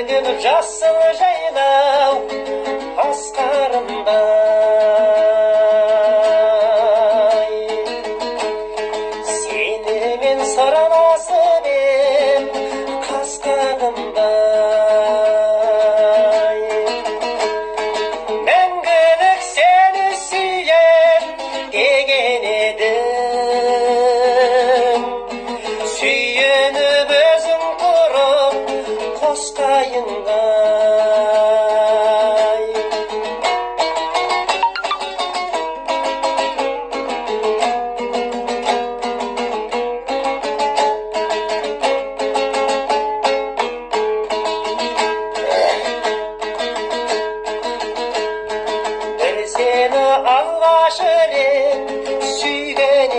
Gidip yastığını şeyden тастайындай бір сені алғаш рет сүйген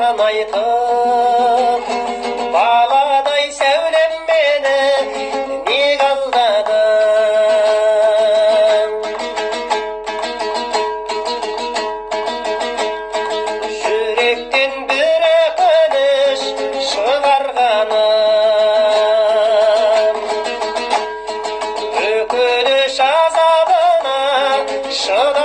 айтып баладай сәулем мені неге алдадың жүректен бір өкініш шығарғаным өкініш азабына шыға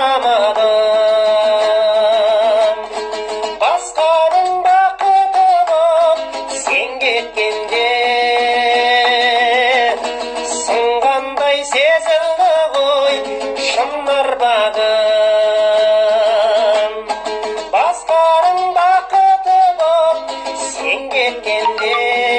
it in there.